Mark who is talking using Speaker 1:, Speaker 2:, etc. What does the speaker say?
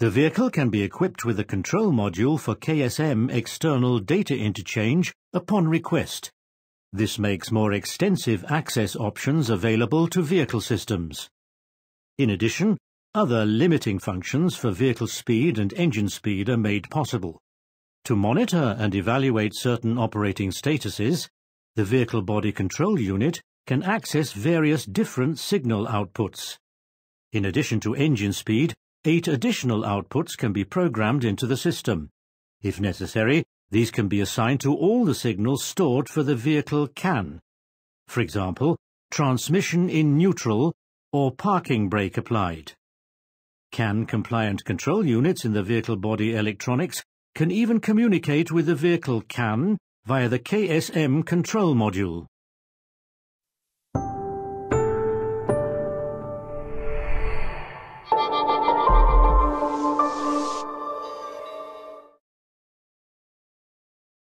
Speaker 1: The vehicle can be equipped with a control module for KSM external data interchange upon request. This makes more extensive access options available to vehicle systems. In addition, other limiting functions for vehicle speed and engine speed are made possible. To monitor and evaluate certain operating statuses, the Vehicle Body Control Unit can access various different signal outputs. In addition to engine speed, eight additional outputs can be programmed into the system. If necessary, these can be assigned to all the signals stored for the vehicle CAN. For example, transmission in neutral or parking brake applied. CAN-compliant control units in the vehicle body electronics can even communicate with the vehicle CAN via the KSM control module.